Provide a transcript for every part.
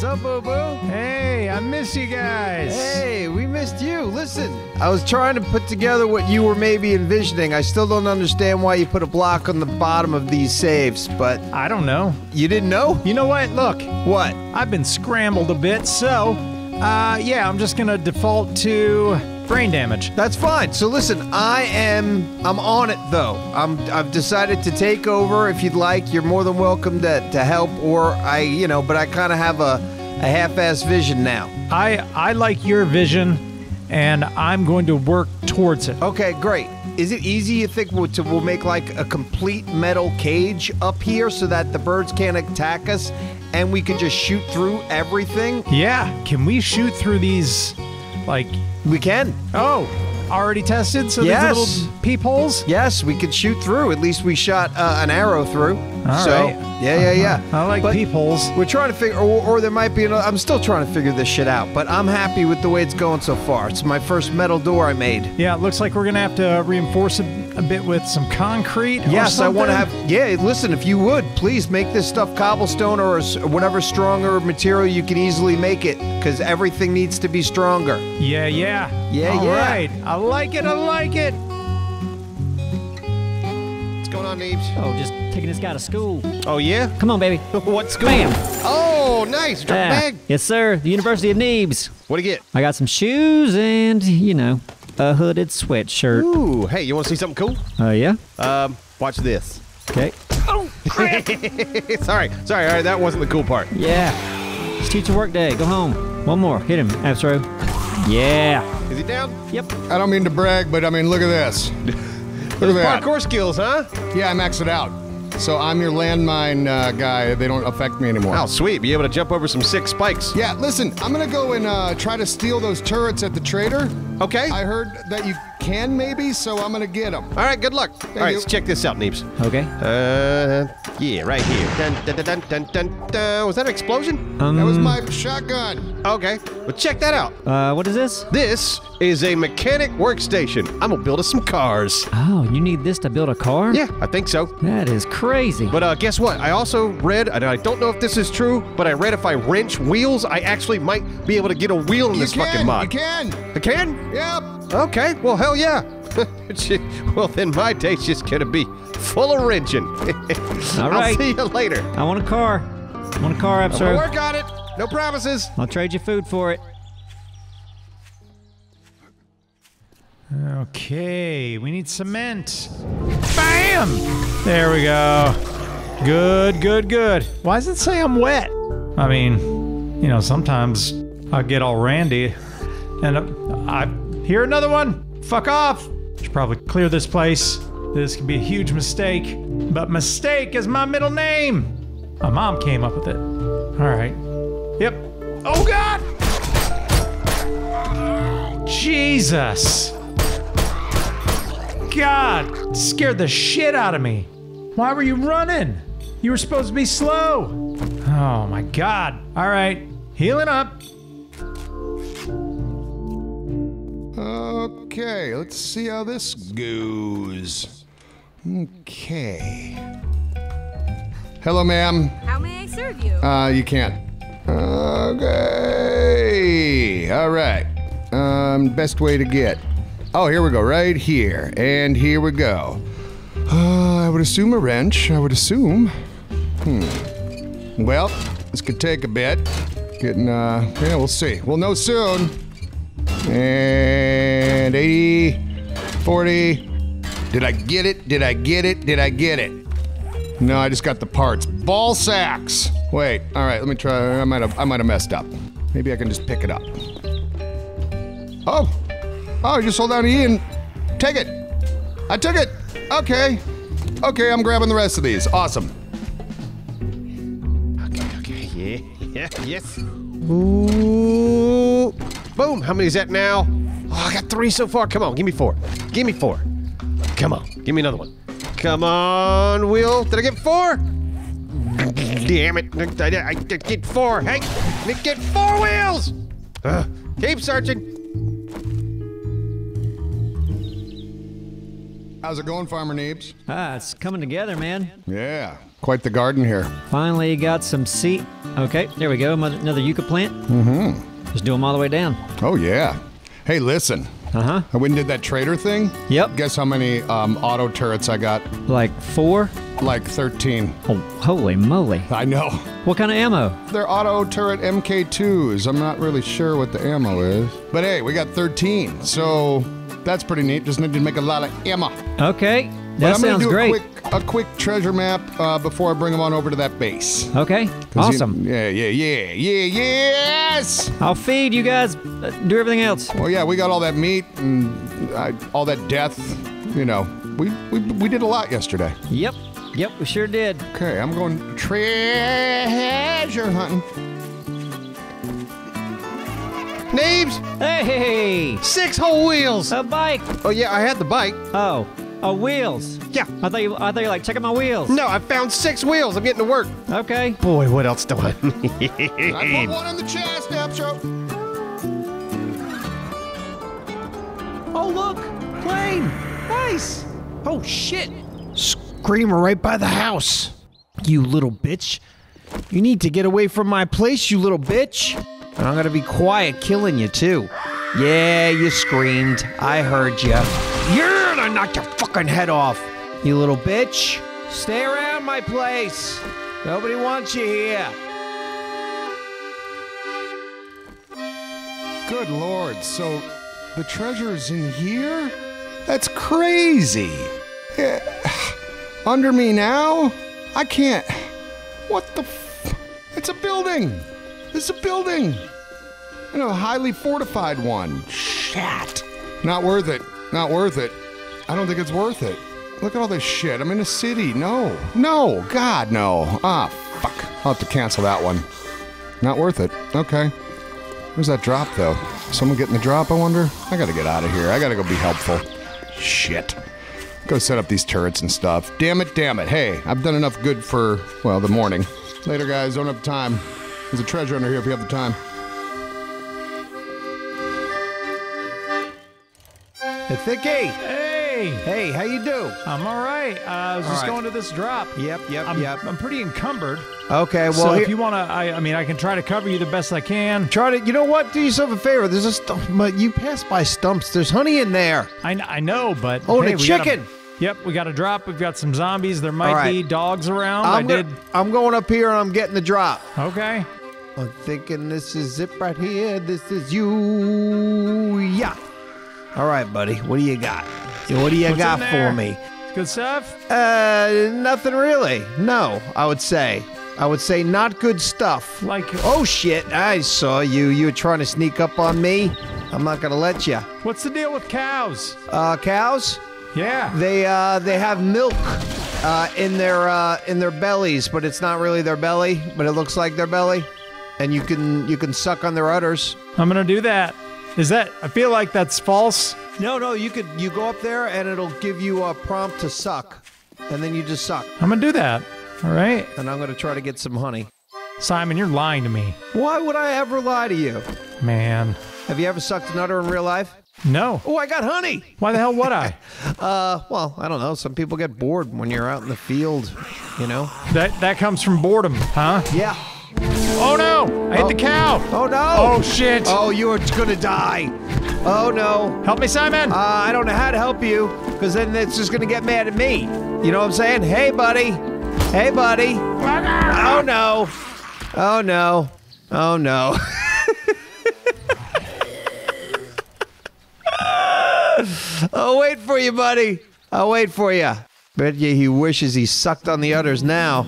What's up, Boo Boo? Hey, I miss you guys. Hey, we missed you. Listen, I was trying to put together what you were maybe envisioning. I still don't understand why you put a block on the bottom of these saves, but I don't know. you didn't know? You know what? Look, What? I've been scrambled a bit, so uh, yeah, I'm just gonna default to brain damage. That's fine. So listen, I am I'm on it though. I'm I've decided to take over. If you'd like, you're more than welcome to, to help or I you know, but I kinda have a, a half ass vision now. I I like your vision, and I'm going to work towards it. Okay, great. Is it easy you think we'll, to we'll make like a complete metal cage up here so that the birds can't attack us and we can just shoot through everything? Yeah, can we shoot through these, like, We can. oh, already tested? So Yes. these little peepholes? Yes, we could shoot through. At least we shot uh, an arrow through. All so, right. yeah, yeah, yeah. I like But- peepholes. We're trying to figure, or, or there might be another. I'm still trying to figure this shit out, but I'm happy with the way it's going so far. It's my first metal door I made. Yeah, it looks like we're gonna have to reinforce it a bit with some concrete. or Yes, I want to have. Yeah, listen, if you would, please make this stuff cobblestone or whatever stronger material you can easily make it, because everything needs to be stronger. Yeah, yeah. Yeah, All yeah. right. I like it. I like it. What's going on, Neebs? Oh, just taking this guy to school. Oh yeah. Come on, baby. What school? Bam. Oh, nice. Drop Yeah. bag. Yes, sir. The University of Neebs. What do you get? I got some shoes and, you know, a hooded sweatshirt. Ooh, hey, you want to see something cool? Oh, yeah? Um, watch this. Okay. Oh! sorry, sorry, all right, that wasn't the cool part. Yeah. It's teacher work day. Go home. One more. Hit him, Appsro. Yeah. Is he down? Yep. I don't mean to brag, but I mean, look at this. Look at that. Parkour skills, huh? Yeah, I maxed it out. So I'm your landmine uh, guy. They don't affect me anymore. Oh, sweet. Be able to jump over some sick spikes. Yeah, listen, I'm gonna go and uh, try to steal those turrets at the trader. Okay. I heard that you can maybe, so I'm gonna get them. All right, good luck. All right, you. let's check this out, Neebs. Okay. Uh, yeah, right here. Dun, dun, dun, dun, dun, dun, dun. Was that an explosion? Um, That was my shotgun. Okay, well, check that out. uh, what is this? This is a mechanic workstation. I'm gonna build us some cars. Oh, you need this to build a car? Yeah, I think so. That is crazy. But uh, guess what? I also read, and I don't know if this is true, but I read if I wrench wheels, I actually might be able to get a wheel in You this can. fucking mod. You can. I can? Yep. Okay, well, hell yeah. Well, then my day's just gonna be full of wrenching. All I'll see you later. I want a car. I want a car, I'm work on it. No promises. I'll trade you food for it. Okay, we need cement. Bam! There we go. Good, good, good. Why does it say I'm wet? I mean, you know, sometimes I get all randy and uh, I hear another one. Fuck off. Should probably clear this place. This could be a huge mistake, but mistake is my middle name. My mom came up with it. All right. Yep. Oh, God! Jesus! God, scared the shit out of me. Why were you running? You were supposed to be slow. Oh my God. All right, healing up. Okay, let's see how this goes. Okay. Hello, ma'am. How may I serve you? Uh, you can't. Okay. All right. Um, best way to get. Oh, here we go. Right here. And here we go. Uh, I would assume a wrench. I would assume. Hmm. Well, this could take a bit. Getting, uh, yeah, we'll see. We'll know soon. And 80, 40. Did I get it? Did I get it? Did I get it? No, I just got the parts. Ball sacks. Wait. All right. Let me try. I might have. I might have messed up. Maybe I can just pick it up. Oh. Oh, you just hold down E and take it. I took it. Okay. Okay, I'm grabbing the rest of these. Awesome. Okay, okay, yeah, yeah, yes. Ooh. Boom. How many is that now? Oh, I got three so far. Come on, give me four. Give me four. Come on, give me another one. Come on, Will. Did I get four? Damn it. I, I, I did get four. Hey, I get four wheels. Uh, keep searching. How's it going, Farmer Neebs? Ah, it's coming together, man. Yeah, quite the garden here. Finally got some seed. Okay, there we go. Another another yucca plant. Mm-hmm. Just do them all the way down. Oh yeah. Hey, listen. Uh huh. I went and did that trader thing. Yep. Guess how many um, auto turrets I got? Like four. Like 13. Oh, holy moly! I know. What kind of ammo? They're auto turret MK2s. I'm not really sure what the ammo is. But hey, we got 13. So that's pretty neat. Just need to make a lot of ammo. Okay, But that I'm sounds do great. A quick, a quick treasure map uh, before I bring them on over to that base. Okay, 'Cause you- awesome. yeah, yeah, yeah, yeah, yes. I'll feed you guys. Uh, do everything else. Well, yeah, we got all that meat and uh, all that death. You know, we, we we did a lot yesterday. Yep. Yep, we sure did. Okay, I'm going treasure hunting. Neebs, Hey, six whole wheels. a bike. Oh yeah, I had the bike. Oh, oh, wheels. Yeah. I thought you. I thought you were like check out my wheels. No, I found six wheels. I'm getting to work. Okay. Boy, what else do I I need? put one in the chest, Appsro. Oh, look! Plane! Nice! Oh shit! Screamer right by the house. You little bitch. You need to get away from my place, you little bitch. And I'm gonna be quiet killing you, too. Yeah, you screamed. I heard you. Yeah, and I knocked your fucking head off. You little bitch. Stay around my place. Nobody wants you here. Good lord, so the treasure's in here? That's crazy. Eh, Under me now? I can't. What the f- It's a building. It's a building. And a highly fortified one. Shit. Not worth it. Not worth it. I don't think it's worth it. Look at all this shit. I'm in a city. No. No. God, no. Ah, fuck. I'll have to cancel that one. Not worth it. Okay. Where's that drop, though? Someone getting the drop, I wonder? I gotta get out of here. I gotta go be helpful. Shit. Go set up these turrets and stuff. Damn it, damn it. Hey, I've done enough good for, well, the morning. Later, guys. Don't have time. There's a treasure under here if you have the time. Hey, Thicky. Hey, Hey, how you do? I'm all right. Uh, I was All just right. going to this drop. Yep, yep, I'm, yep. I'm pretty encumbered. Okay, well, so here- if you want to, I, I mean, I can try to cover you the best I can. try to. You know what? Do yourself a favor. There's a stump. But you pass by stumps. There's honey in there. I, I know, but Oh, hey, got chicken. yep, we got a drop. We've got some zombies. There might right. be dogs around. I'm I gonna- did. I'm going up here and I'm getting the drop. Okay. I'm thinking this is it right here. This is you. Yeah. All right, buddy. What do you got? What do you What's got for me? Good stuff. Uh, nothing really. No, I would say. I would say not good stuff. Like, Oh shit! I saw you. You were trying to sneak up on me. I'm not gonna let you. what's the deal with cows? Uh, cows. Yeah. They uh they have milk uh in their uh in their bellies, but it's not really their belly, but it looks like their belly. And you can you can suck on their udders. I'm gonna do that. Is that? I feel like that's false. No, no, you could you go up there and it'll give you a prompt to suck. And then you just suck. I'm gonna do that. All right, And I'm gonna try to get some honey. Simon, you're lying to me, Why would I ever lie to you? man. Have you ever sucked a nutter in real life? No. Oh, I got honey. Why the hell would I? Uh, well, I don't know. Some people get bored when you're out in the field, you know? that that comes from boredom, huh? Yeah. Oh no! I hit the cow. Oh no! Oh shit! Oh, you are gonna die. Oh no. Help me, Simon! Uh, I don't know how to help you because then it's just gonna get mad at me. You know what I'm saying? Hey, buddy. Hey, buddy. Oh no. Oh no. Oh no. I'll wait for you, buddy. I'll wait for you. Bet you he wishes he sucked on the udders now.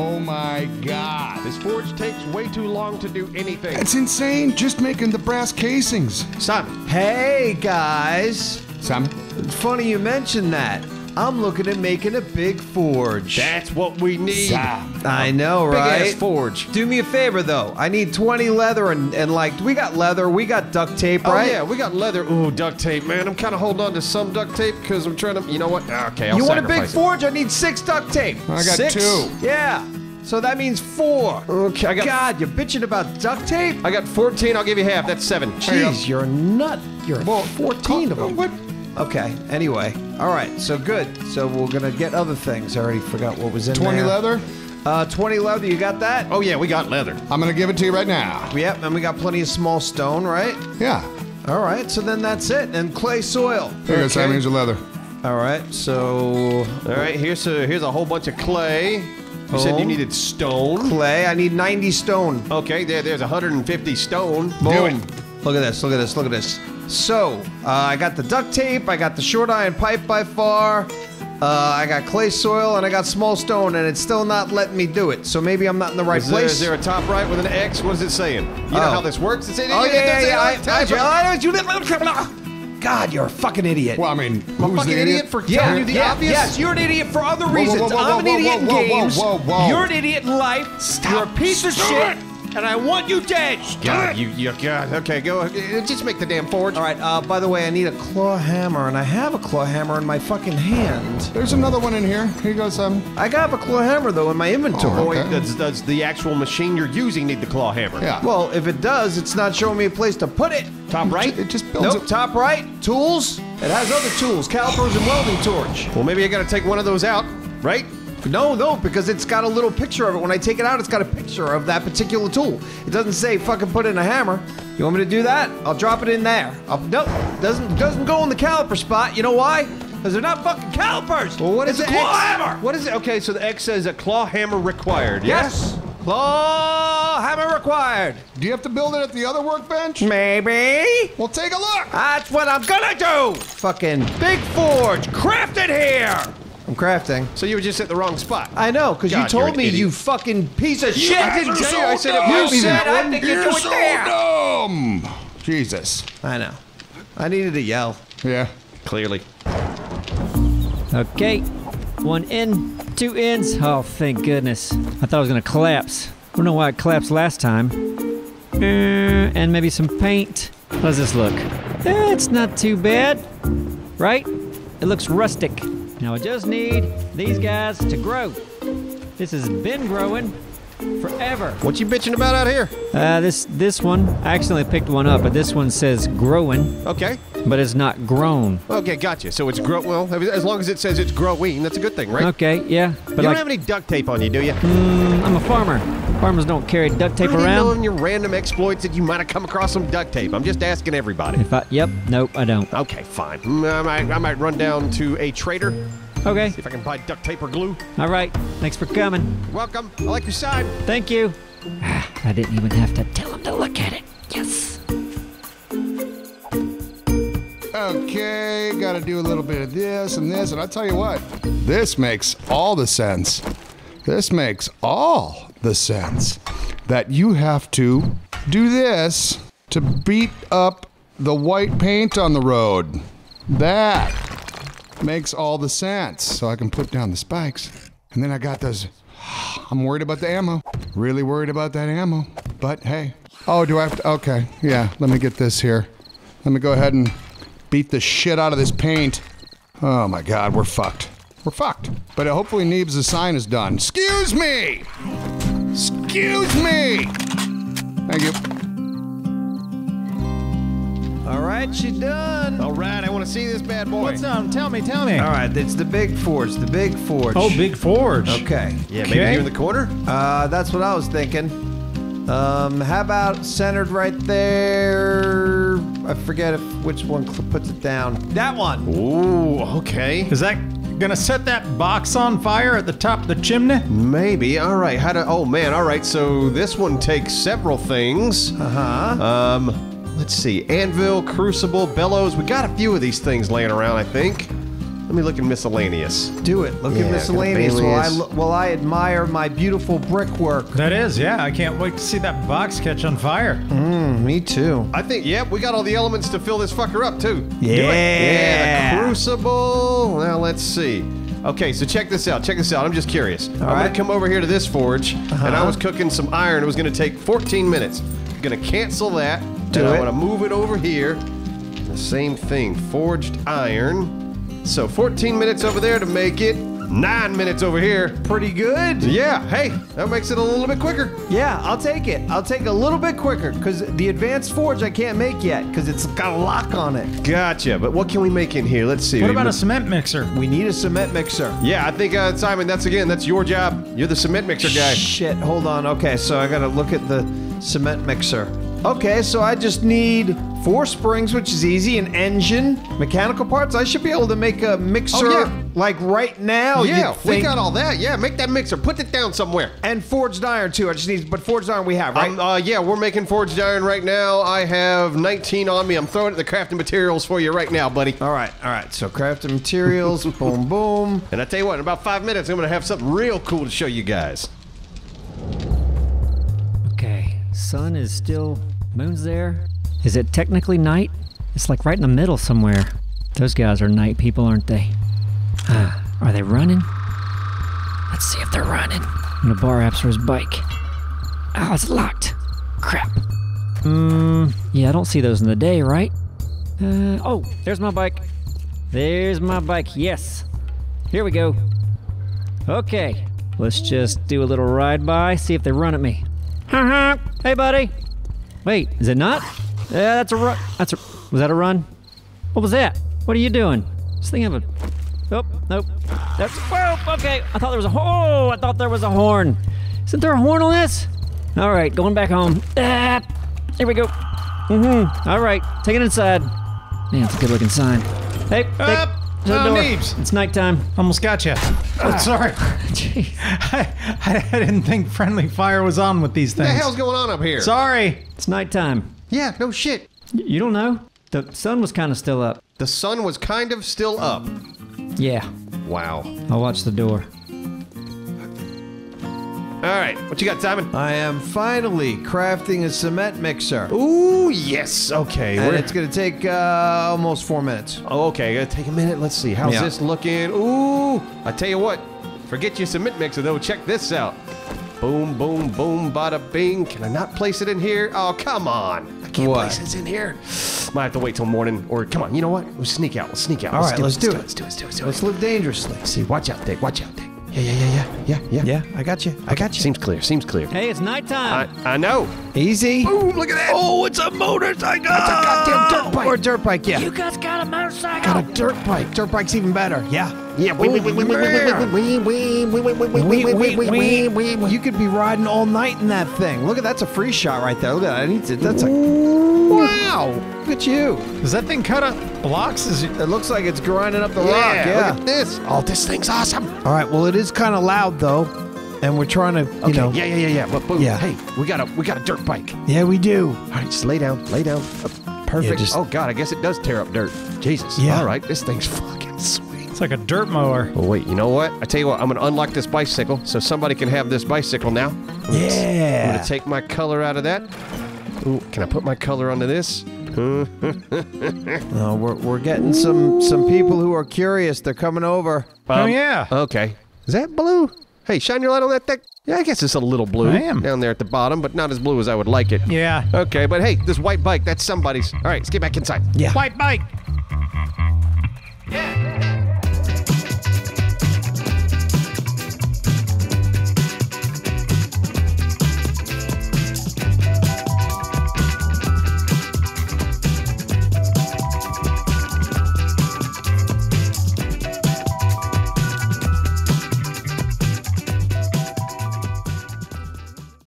Oh my god. This forge takes way too long to do anything. It's insane just making the brass casings. Simon, Hey, guys. Sam? It's funny you mentioned that. I'm looking at making a big forge. that's what we need. I know, Big right? ass forge. Do me a favor though. I need 20 leather and, and like we got leather, we got duct tape, right? Oh right? yeah, we got leather. Ooh, duct tape, man. I'm kind of holding on to some duct tape because I'm trying to. You know what? Ah, okay, I'll you want a big sacrifice it. forge? I need six duct tape. I got Six? two. Yeah. So that means four. Okay, I got- God, you're bitching about duct tape? I got 14. I'll give you half. That's seven. Jeez, you're a nut. You're Well, 14 of uh, them. What? Okay, anyway. All right, so good. So we're going to get other things. I already forgot what was in 20 there. leather? Uh, 20 leather, you got that? Oh, yeah, we got leather. I'm gonna give it to you right now. Yep, and we got plenty of small stone, right? Yeah. All right, so then that's it. And clay soil. Here you go, Simon. Here's your leather. All right, so All right, here's a, here's a whole bunch of clay. You said you Boom. needed stone. clay. I need 90 stone. Okay, there, there's 150 stone. Boom. Look at this, look at this, look at this. So, uh, I got the duct tape, I got the short iron pipe by far, uh, I got clay soil, and I got small stone, and it's still not letting me do it. So maybe I'm not in the right Is place. is there a top right with an X? What is it saying? You know Oh. how this works? It's, it, oh, it- yeah, it yeah, yeah. I, it. I, I, you God, you're a fucking idiot. Well, I mean, I'm a who's fucking the idiot for yeah, telling you the yeah, obvious. yes, you're an idiot for other whoa, reasons. whoa, whoa, I'm an whoa, idiot in whoa, whoa, games. whoa, whoa. You're an idiot in life. Stop. You're a piece of shit, and I want you dead. God, you, you, God. Okay, go. uh, Just make the damn forge. All right. Uh, by the way, I need a claw hammer, and I have a claw hammer in my fucking hand. There's another one in here. Here you go, Simon. I got a claw hammer though in my inventory. Oh, wait, Okay. does, does the actual machine you're using need the claw hammer? Yeah. Well, if it does, it's not showing me a place to put it. Top right? It just builds Nope. it. Top right. Tools. It has other tools, calipers and welding torch. Well, maybe I gotta take one of those out, right? No, no, because it's got a little picture of it. When I take it out, it's got a picture of that particular tool. It doesn't say fucking put in a hammer. You want me to do that? I'll drop it in there. I'll, no, doesn't doesn't go in the caliper spot. You know why? Because they're not fucking calipers. Well, what is it's the a claw X? hammer? What is it? Okay, so the X says a claw hammer required. Yes. Yes. Claw hammer required. Do you have to build it at the other workbench? Maybe. Well, take a look. That's what I'm gonna do! Fucking big forge, crafted here! I'm crafting. So you were just at the wrong spot. I know, because you God, you're told an me, idiot. you fucking piece of shit! I didn't tell you. I said it You said that I think you You're do it so there! dumb. Jesus. I know. I needed to yell. Yeah. Clearly. Okay. One in, two ins. Oh, thank goodness. I thought I was gonna collapse. I don't know why it collapsed last time. Uh, and maybe some paint. How does this look? Eh, it's not too bad. Right? It looks rustic. Now I just need these guys to grow. This has been growing forever. What you bitching about out here? Uh, this this one, I accidentally picked one up, but this one says growing, Okay. but it's not grown. Okay, gotcha. So it's grow. Well, as long as it says it's growing, that's a good thing, right? Okay, yeah, but you don't like have any duct tape on you, do you? I'm a farmer. Farmers don't carry duct tape I didn't know in your random exploits that you might have come across some duct tape. I'm just asking everybody. If I, yep, nope, I don't. Okay, fine. Mm, I might, I might run down to a trader, Okay, see if I can buy duct tape or glue. all right. Thanks for coming. Welcome. I like your sign. Thank you. I didn't even have to tell him to look at it. Yes. Okay, gotta do a little bit of this and this, and I tell you what, this makes all the sense. This makes all the sense that you have to do this to beat up the white paint on the road. That makes all the sense. So I can put down the spikes, and then I got those. I'm worried about the ammo. Really worried about that ammo. But hey. Oh, do I have to? Okay. Yeah, let me get this here. Let me go ahead and beat the shit out of this paint. Oh my god, we're fucked. We're fucked. But hopefully Neebs' sign is done. Excuse me! Excuse me! Thank you. All right, you done. All right, I want to see this bad boy. What's up? Tell me, tell me. All right, it's the big forge, the big forge. Oh, Big Forge. Okay. Yeah, maybe Okay. here in the corner. Uh, that's what I was thinking. Um, how about centered right there? I forget if which one puts it down. That one. Ooh, okay. Is that gonna set that box on fire at the top of the chimney? Maybe. All right. How to? Oh man. All right. So this one takes several things. Uh huh. Um, let's see. Anvil, crucible, bellows. We got a few of these things laying around. I think. Let me look in miscellaneous. Do it. Look Yeah, at miscellaneous while I, Bailey's. lo- while I admire my beautiful brickwork. That is, yeah. I can't wait to see that box catch on fire. Me too. I think. Yep. We got all the elements to fill this fucker up too. Yeah. Yeah. The crucible. Now let's see. Okay, so check this out. Check this out. I'm just curious. I'm right. Uh-huh. gonna come over here to this forge, and I was cooking some iron. It was gonna take 14 minutes. I'm gonna cancel that. Do and it. I'm gonna move it over here. The same thing. Forged iron. So 14 minutes over there to make it. Nine minutes over here. Pretty good. Yeah, hey, that makes it a little bit quicker. Yeah, I'll take it. I'll take a little bit quicker because the advanced forge I can't make yet because it's got a lock on it. Gotcha. But what can we make in here? Let's see. What We about a cement mixer? We need a cement mixer. Yeah, I think uh, Simon. That's again. That's your job. You're the cement mixer guy. Shit, hold on. Okay, so I gotta look at the cement mixer. Okay, so I just need four springs, which is easy, an engine, mechanical parts. I should be able to make a mixer Oh, yeah. like right now. yeah, we got all that. Yeah, make that mixer. Put it down somewhere. and forged iron too. I just need, but forged iron we have, right? Um, uh, yeah, we're making forged iron right now. I have 19 on me. I'm throwing it the crafting materials for you right now, buddy. all right, all right. So crafting materials, boom, boom. And I tell you what, in about five minutes, I'm gonna have something real cool to show you guys. Sun is still. Moon's there. Is it technically night? It's like right in the middle somewhere. Those guys are night people, aren't they? Ah, are they running? Let's see if they're running. Gonna bar apps for his bike. Oh, it's locked. Crap. Hmm. Yeah, I don't see those in the day, right? Uh, oh, there's my bike. There's my bike. Yes. Here we go. Okay, let's just do a little ride by, see if they run at me. Haha. hey, buddy. Wait, is it not? Yeah, that's a run. That's a. Was that a run? What was that? What are you doing? This thing have a. Nope, nope. That's. Whoa, okay. I thought there was a. Oh, I thought there was a horn. Isn't there a horn on this? All right, going back home. Ah, here we go. Mm-hmm. All right, take it inside. Man, it's a good looking sign. Hey, hey. Up. to the Oh, door. Neebs. It's nighttime. Almost got you. Ah. Oh, sorry. Jeez. I, I didn't think friendly fire was on with these things. What the things. hell's going on up here? Sorry. It's nighttime. yeah, no shit. Y- You don't know? The sun was kind of still up. The sun was kind of still up. Yeah, Wow. I'll watch the door. All right, what you got, Simon? I am finally crafting a cement mixer. Ooh, yes. Okay, And we're- it's gonna take uh, almost four minutes. Oh, okay, gotta take a minute. Let's see. How's Yeah. this looking? Ooh, I tell you what. Forget your cement mixer though. Check this out. Boom, boom, boom, bada bing. Can I not place it in here? Oh, come on. I can't What? place this in here. Might have to wait till morning. Or come on, you know what? We'll sneak out. We'll sneak out. All right, let's do it. Let's do it. Let's do it. Let's do it. Let's live dangerously. See, watch out, Dick. Watch out, Dick. Yeah, yeah, yeah, yeah, yeah, yeah. Yeah, I got you. I got you. Seems clear. Seems clear. Hey, it's nighttime. I know. Easy. Boom, look at that. Oh, it's a motorcycle. It's a goddamn dirt bike. Or a dirt bike, yeah. you guys got a motorcycle? got a dirt bike. Dirt bike's even better. Yeah. Yeah. You could be riding all night in that thing. Look at that's a free shot right there. Look at that. I. That's a. Wow. Look at you. Does that thing cut up blocks? Is it, It looks like it's grinding up the Yeah, rock. Yeah. look at this. Oh, this thing's awesome. All right. Well, it is kind of loud though, and we're trying to, you Okay, know. yeah, yeah, yeah, yeah. But boom, Yeah. hey, we got a we got a dirt bike. Yeah, we do. All right, just lay down, lay down. Uh, perfect. just- oh God, I guess it does tear up dirt. Jesus. Yeah. All right, this thing's fucking sweet. it's like a dirt mower. Oh wait, you know what? I tell you what, I'm gonna unlock this bicycle so somebody can have this bicycle now. I'm gonna- I'm gonna take my color out of that. Ooh, can I put my color onto this? No, we're, we're getting some some people who are curious. They're coming over. oh, Um, yeah. Okay. Is that blue? Hey, shine your light on that thing. Yeah, I guess it's a little blue I am. down there at the bottom, but not as blue as I would like it. yeah. Okay, but hey, this white bike, that's somebody's. All right, let's get back inside. Yeah. White bike.